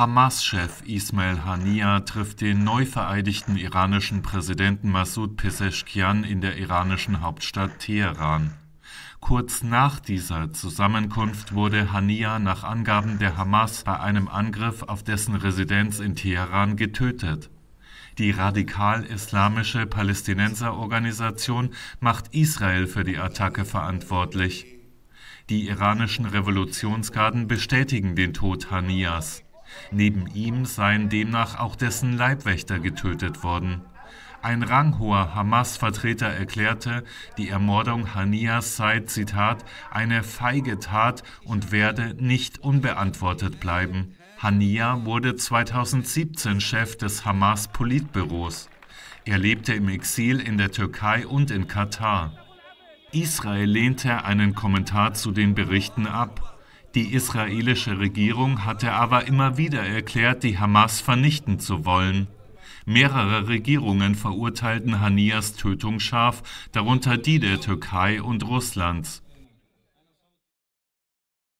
Hamas-Chef Ismail Haniya trifft den neu vereidigten iranischen Präsidenten Massoud Pezeshkian in der iranischen Hauptstadt Teheran. Kurz nach dieser Zusammenkunft wurde Haniya nach Angaben der Hamas bei einem Angriff auf dessen Residenz in Teheran getötet. Die radikal-islamische Palästinenserorganisation macht Israel für die Attacke verantwortlich. Die iranischen Revolutionsgarden bestätigen den Tod Haniyas. Neben ihm seien demnach auch dessen Leibwächter getötet worden. Ein ranghoher Hamas-Vertreter erklärte, die Ermordung Haniyas sei, Zitat, eine feige Tat und werde nicht unbeantwortet bleiben. Haniya wurde 2017 Chef des Hamas-Politbüros. Er lebte im Exil in der Türkei und in Katar. Israel lehnte einen Kommentar zu den Berichten ab. Die israelische Regierung hatte aber immer wieder erklärt, die Hamas vernichten zu wollen. Mehrere Regierungen verurteilten Haniyas Tötung scharf, darunter die der Türkei und Russlands.